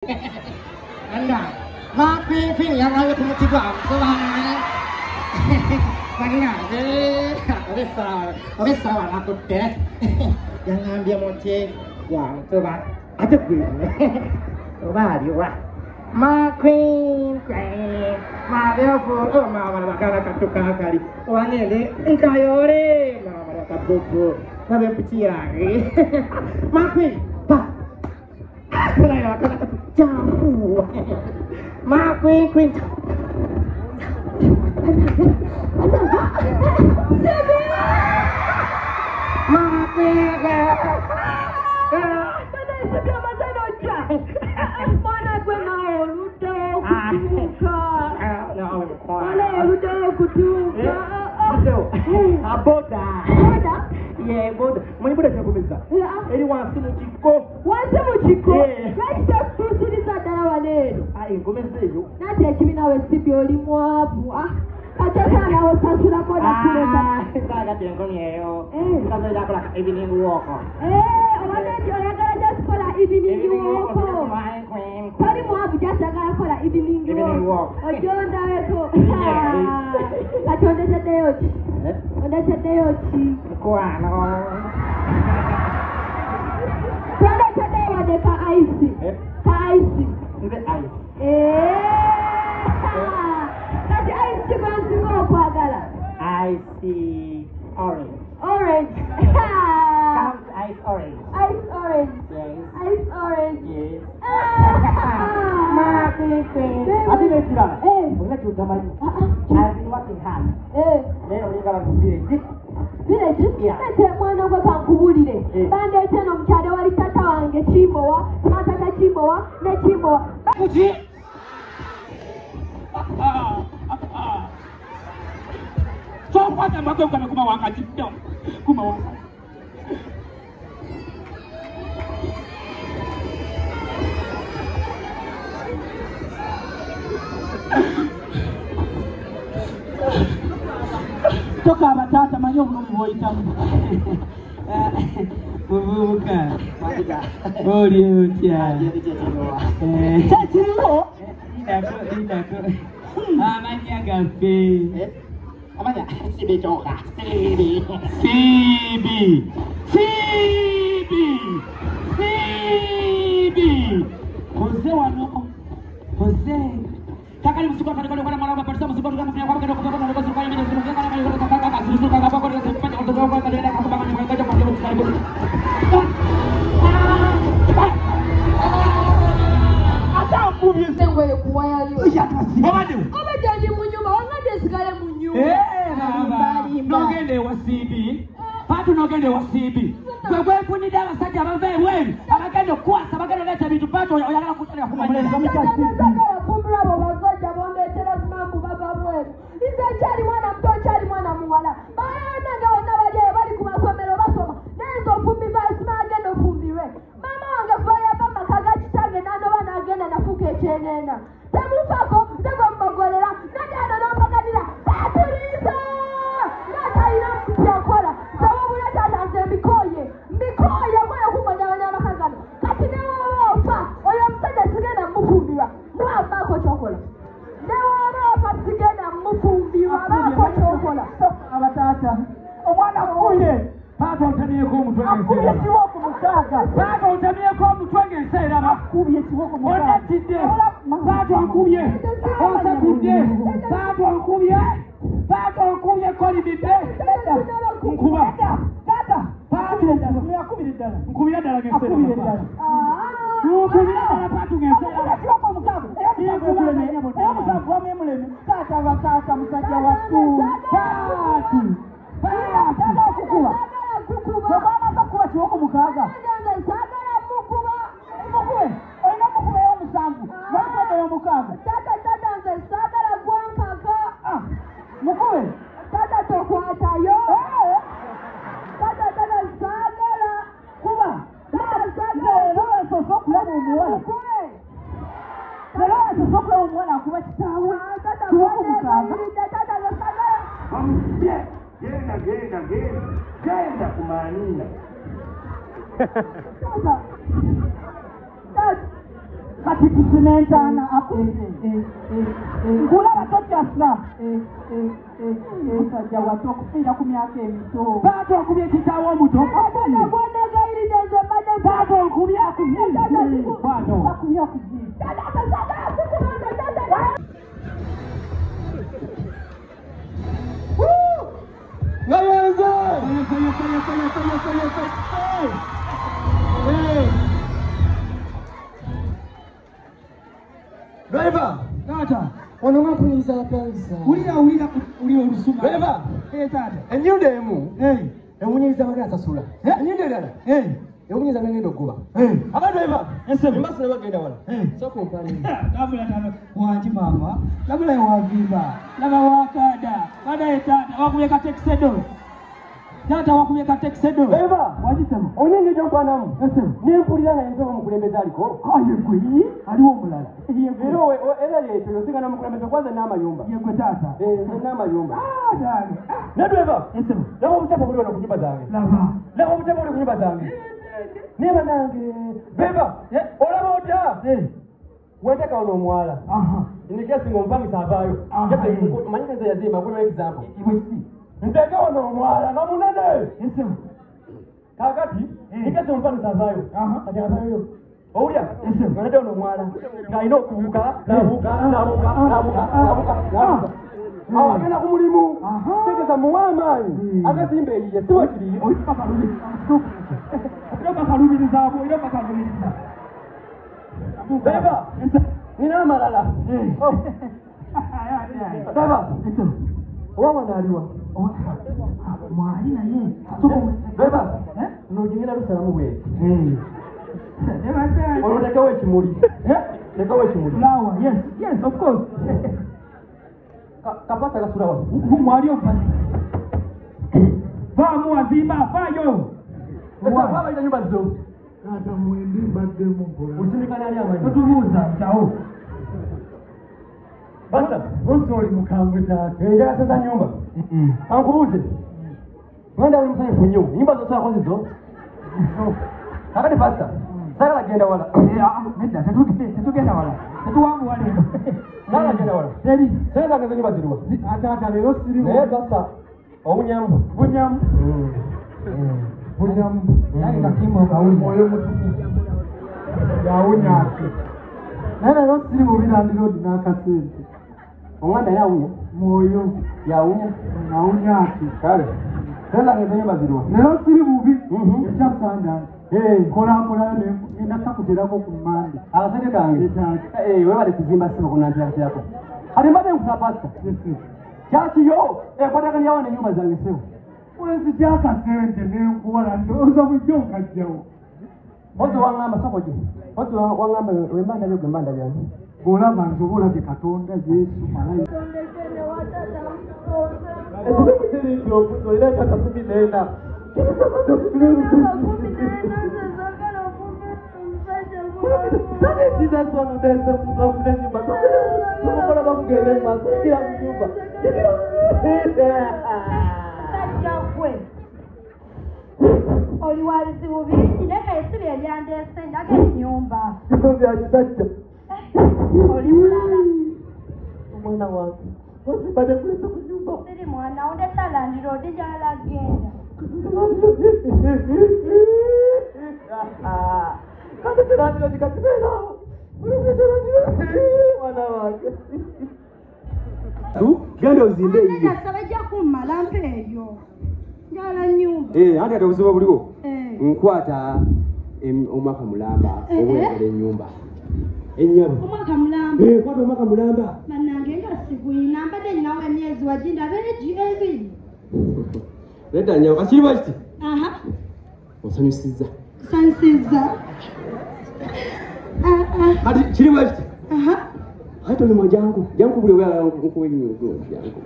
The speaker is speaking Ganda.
Eh. Ma എന്താ വാപ്പേപ്പി ഞങ്ങളുടെ കുറിച്ച് മണ്ണാത് ഒരു ഒരു സവാള കുട്ടേ ഞങ്ങളുടെ മോച്ചേ quanto va ad avvenire Mario va ma quinque ma avevo fuoco oh, ma ma la cara cattu cacari o oh, anele in caiore ma ma la cabocco ma ben picciare eh. ma qui va. La cara 家父哎，马滚滚走。马滚滚。kama zanoja mbona gwe maoludo kutuka ole oludo kutuka aboda boda ye boda mwenye boda chakomeza eri wansi mu kiko wansi yeah. Eno engomeza eyo nati ekibiina we sibye oli mwavu. Ah, katekanawo osasulako nakuleta sagati enkomi eyo Eh. kazoidakola evening walk. Obadde nti oyagala jasikola evening walk toli mwavu jasagala kola evening walk. Ojondaweko kati ondeseddeyo ki? Ondeseddeyo ki? Mukwano twandeseddeyo wadde ka aisi ka aisi Even eh, ice. Kati ice kivana singa okwagala. Ice orange. Orange. Count ice orange. Ice orange. Yes. Ice orange. Yes. Ati nekirala. Olina kyogamanyi. I've been working hard. Leero olinga bakubire jipu. village ndeete mwana gwe kankubulire bandeete eno mukyala wali tata wange kibowa 모아 내 집 모아 뭐지? 아, 아, 아, 저 화장 맡겨가면 그만 와가 집병. 그만 와가 toka abataata manyi obulumi bwoyitamu muvubuka oli otya kyekiriwo lindako amanya gaffe amanya sibitoka sibi sibi sibi bwe kuwayali obaddewo obadde ndi mu nyumba waŋŋadde esigale mu nyumba eh, nogenda ewa simbi paatu eh. nogenda ewa simbi gwe gwekunidde abasajja abava ebweru abagenda okukwasa abagenda oleeta ebintu paatu oyagala kutalira kumanyiza paaga otamyeko omutwe akubye ekiwoko mukaaga paaga otamyeko omutwe ng'ensi eraba akubye ekiwoko mukaaga onnattidde paaga onkubye onsakudde paaga onkubye paaga onkubye kolimidde nkuba nkubira ddala ng'ensi eraba nkubira ddala paatu ng'ensi eraba nkuba mukaaga era musanvu wamwemulemi taata bakaata musajja wa musanvu bamukomeyo mukaaga taata taata nze saagala gwankaga mukube taata tokwatayo taata taata saagala kuba lerowesosa okulaba omuwala lerowesosa okulaba omuwala akuba kitaawe tubakumukaaga bamusibye genda genda genda genda kumaniina kati tusimentaana akuze nkulaba tokyasina musajja wate okufiira ku myaka emito taata okubye kitaawo omuto taata okubye akuziikwano akubye akuziizi Nayenze! Driver! taata Ono nga mpuliriza apangisa. ulira ulira ulira olusuma Driver! Eh, taata Ennyundo emu Eh, ewunyiriza bali asasula. Ennyundo endala eh, ewunyiriza ngenda okuba. eh. Aba driver! Ensebe. Embasi ne bagenda wala. Sooka ompale. labula tano wangi mama labula ewavimba laba wakada badaye taata wakubye katekisedo taata wakubye katekisedo Driver! wagisema Onyenge gyomkwanamu. esema Nempulira nga yenze omukulembeze aliko. ayegwe aliwo yego rero we era yetu yosinga namukurameza kwanza n'amayumba yego tata. Eh n'amayumba ah dale ah. nadweva esebo laba mutapa buli wana kunyumba zange. Laba laba mutapa buli kunyumba zange. Niba nange. Beba olaba otya? Weteka ono omuwala. Inikesi ngaomupangisa avaayo manyika nze yazimba kuliwo example. Nteke ono omuwala nga munene. Kakati nikesi omupangisa avaayo kati avaayo owulya nga ono omwana ng'alina okubuuka nabuuka nabuuka nabuuka nabuuka awo agenda ku mulimu tegeza muwa amaanyi agazimba eyiye siwe kiri. Beba. Nina amalala oh. beba. Owawana aliwa mwali naye beba. Nojingina lusalamu bweti unataka wewe chimuli eh nataka wewe chimuli flower yes yes of course. Kapata la sura wapi huko alio pasi vaa mua zima vayo sasa baba ina nyumba zote hata muende bade mbola usinikana ali amani. Tutuvuza tao basa usoli mukambwe tate. Njaka sasa nyumba. Ankubuze. Mwenda ulimsanye funyo nyumba zote zako zizo. Kakati pasta. Sara jenda wala. Eh ah, ah minda tatu tatu genda wala. Tatu wangu wale. Sara jenda wala. Seri. Sera kaza nyumba ziliwa. Ata ata leo siri. Eh basta. Obunyambu. Bunyambu. Mm. Mm. Bunyambu. Mm. Yaani kakimo kauli. Moyo mutukufu. Yawunya ati. Naye leo siri mu bina ndiro dinakasente. Omwana yawunya. Moyo yawunya. Yawunya ati. Kale. Sera kaza nyumba ziliwa. Leo siri mu bi. Mhm. Ekyasanda. Nkolankolayo ne ngenda kakuterako ku mmande. Akasente kange. Taata. Eh, webale kuzimba simu kunantiratirako. Kati mbadde nkusa pasta. Yesi. Kyakiyo ekwataganya awo nenyumba zange sebo. Mwezi gy'akasente n'enkuwala ndowooza bujjo nkajjawo. Ozi waŋŋamba sako ki? Ozi waŋŋamba wemba ndabyo gwe mba ndabyani? Bw'olaba nze oba olabye Katonda Yesu malayika. Ekibugu kiri nti okuza olina emyaka kumi n'ena. Kinasono nese omuntu afuna ennyumba tomukola bamugenda mu maaso yigira mu nyumba. oli wa bizibu bingi naye kaesibi ebyandeese ndaga ennyumba Biso bya kisajja. oli mulala Omwana wange. Osimbadde kulesa ku nyumba. siri mwana wo ndetalandira odi gyala genda Kati kirangiro kikakibeerawo. Mwana wange. Genda ozimbe eyiyo. nasaba ejja kummala mpa eyo njala nyumba Eh, anti ate obuzibu buliwo. Eh. Nkwata omwaka mulamba Eh, eh. obwegala ennyumba. Ennyabo. omwaka mulamba kwata omwaka mulamba. bannange nga sigwina mbadde ninawo emyezi waginda abeegi ebiri Nedda nyawo kakiriba kiti. aha Onsanyusizza. sansiza Ah, ah, Kati kiriba kiti. aha Ate oli mwajangu. Jangu buli oba nkuwa ennyo jangu.